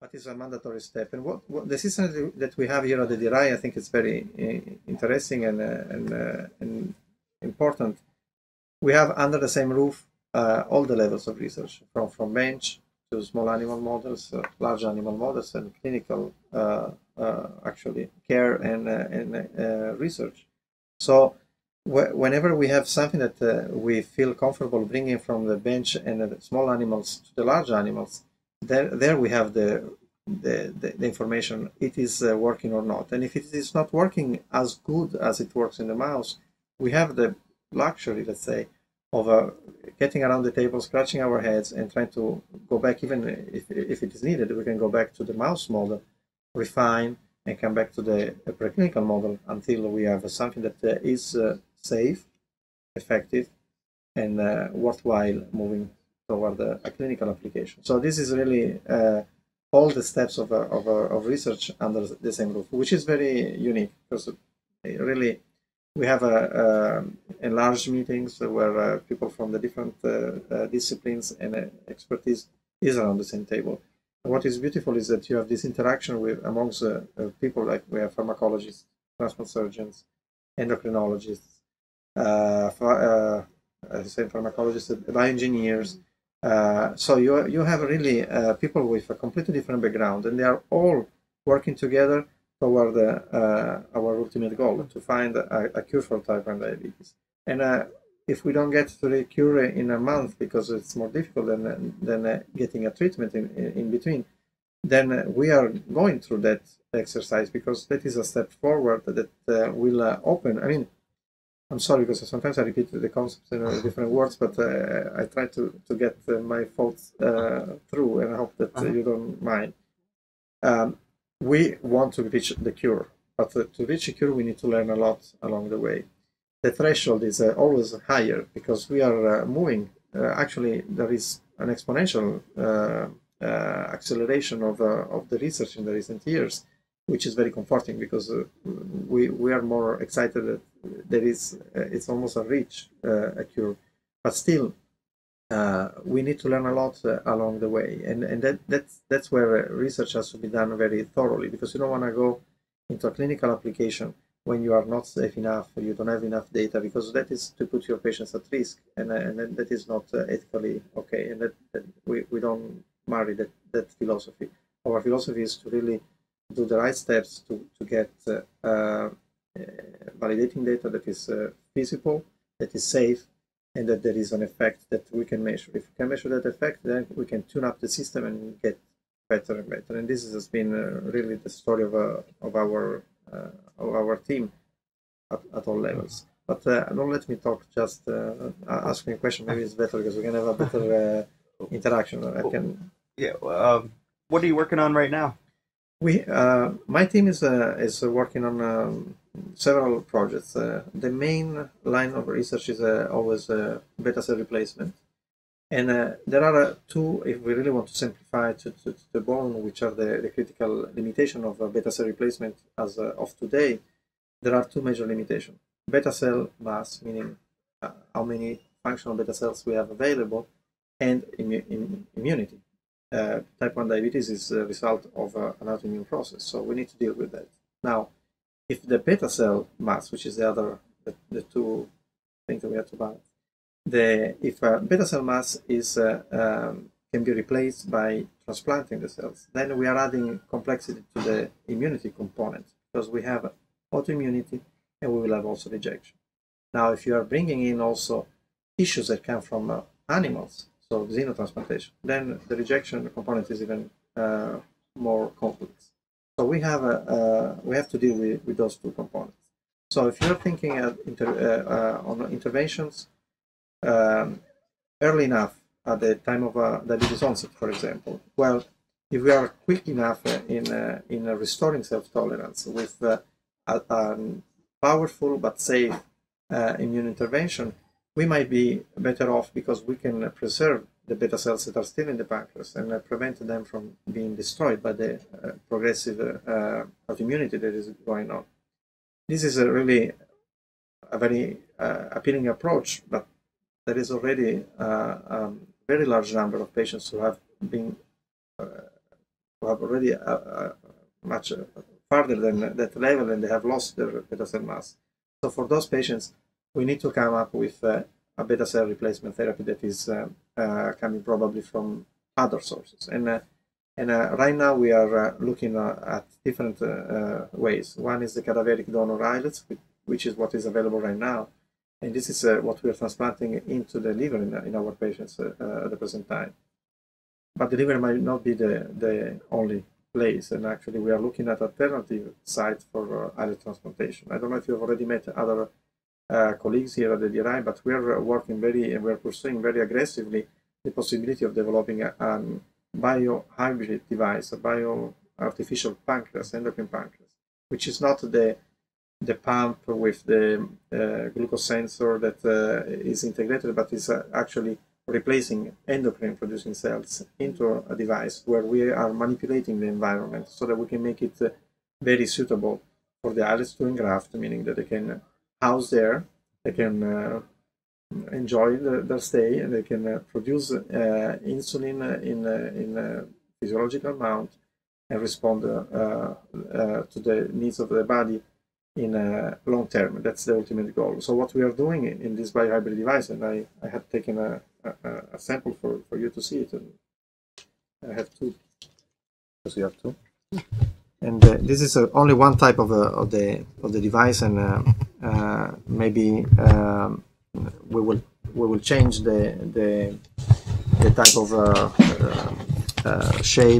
but it's a mandatory step. And what, what the system that we have here at the DRI, I think it's very uh, interesting and, uh, and, uh, and important. We have under the same roof uh, all the levels of research, from, from bench to small animal models, uh, large animal models, and clinical uh, actually care and, and research. So wh whenever we have something that we feel comfortable bringing from the bench and the small animals to the large animals, there, there we have the, the, the, the information, it is uh, working or not. And if it is not working as good as it works in the mouse, we have the luxury, let's say, of uh, getting around the table, scratching our heads, and trying to go back, even if, if it is needed, we can go back to the mouse model, refine, and come back to the preclinical model until we have something that uh, uh, safe, effective, and uh, worthwhile moving toward a, a clinical application. So this is really uh, all the steps of, uh, of, uh, of research under the same roof, which is very unique because really we have a, a enlarged meetings where uh, people from the different uh, uh, disciplines and expertise is around the same table. And what is beautiful is that you have this interaction with amongst people like we have pharmacologists, transplant surgeons, endocrinologists, uh, uh, say pharmacologists, bioengineers, uh, so you you have really uh, people with a completely different background, and they are all working together toward uh, our ultimate goal to find a, a, cure for type 1 diabetes. And uh, if we don't get to the cure in a month because it's more difficult than than uh, getting a treatment in, in between, then we are going through that exercise because that is a step forward that will open. I mean I'm sorry because sometimes I repeat the concepts in uh, different words, but uh, I try to, to get uh, my thoughts uh, through and I hope that uh, uh-huh. you don't mind. Um, we want to reach the cure, but to reach a cure, we need to learn a lot along the way. The threshold is always higher because we are moving. actually, there is an exponential acceleration of, of the research in the recent years which is very comforting because uh, we we are more excited that there is uh, it's almost a reach uh, a cure, but still uh, we need to learn a lot uh, along the way, and and that that's that's where research has to be done very thoroughly because you don't want to go into a clinical application when you are not safe enough, you don't have enough data, because that is to put your patients at risk, and, and that is not ethically okay, and that, that, we, we don't marry that, that philosophy. Our philosophy is to really do the right steps to, to get uh, uh, validating data that is uh, feasible, that is safe, and that there is an effect that we can measure. If we can measure that effect, then we can tune up the system and get better and better. And this has been uh, really the story of, uh, of our uh, of our team at, at all levels. But don't let me talk. Just ask me a question. Maybe it's better because we can have a better interaction. I can. Yeah. Um, what are you working on right now? We, uh, my team is uh, is working on um, several projects. Uh, the main line of research is uh, always uh, beta cell replacement, and uh, there are two. If we really want to simplify to, to, to the bone, which are the, the critical limitation of beta cell replacement as of today, there are two major limitations: beta cell mass, meaning how many functional beta cells we have available, and immu immunity uh, type 1 diabetes is a result of uh, an autoimmune process. So we need to deal with that. Now, if the beta cell mass, which is the other, the, the two things that we have to balance, the, if uh, beta cell mass is uh, um, can be replaced by transplanting the cells, then we are adding complexity to the immunity component because we have autoimmunity and we will have also rejection. Now, if you are bringing in also tissues that come from uh, animals, so xenotransplantation, then the rejection component is even uh, more complex. So we have a, uh, we have to deal with, with those two components. So if you're thinking inter, uh, uh, on interventions um, early enough at the time of uh, diabetes onset, for example, well, if we are quick enough in in restoring self-tolerance with a, a, powerful but safe immune intervention, we might be better off because we can preserve the beta cells that are still in the pancreas and uh, prevent them from being destroyed by the uh, progressive uh, autoimmunity that is going on. This is a really a very uh, appealing approach, but there is already a uh, um, very large number of patients who have been uh, who have already much farther than that level and they have lost their beta cell mass. So for those patients, we need to come up with uh, a beta cell replacement therapy that is uh, uh, coming probably from other sources. And uh, and right now we are looking at different ways. One is the cadaveric donor islets, which, is what is available right now, and this is what we are transplanting into the liver in, in our patients at the present time. But the liver might not be the, the only place, and actually we are looking at alternative sites for uh, islet transplantation. I don't know if you've already met other colleagues here at the DRI, but we are working very and we are pursuing very aggressively the possibility of developing a um, biohybrid device, a bio artificial pancreas, endocrine pancreas, which is not the the pump with the uh, glucose sensor that uh, is integrated, but is uh, actually replacing endocrine producing cells into a device where we are manipulating the environment so that we can make it uh, very suitable for the islets to engraft, meaning that they can house there, they can uh, enjoy the, their stay, and they can uh, produce uh, insulin in uh, in a physiological amount and respond uh, uh, to the needs of the body in uh, long term. That's the ultimate goal. So what we are doing in, in this biohybrid device, and I, I have taken a, a, a sample for, for you to see it, and I have two. Because you have two. And uh, this is uh, only one type of, uh, of the of the device, and maybe um, we will we will change the the the type of uh, uh, uh, shape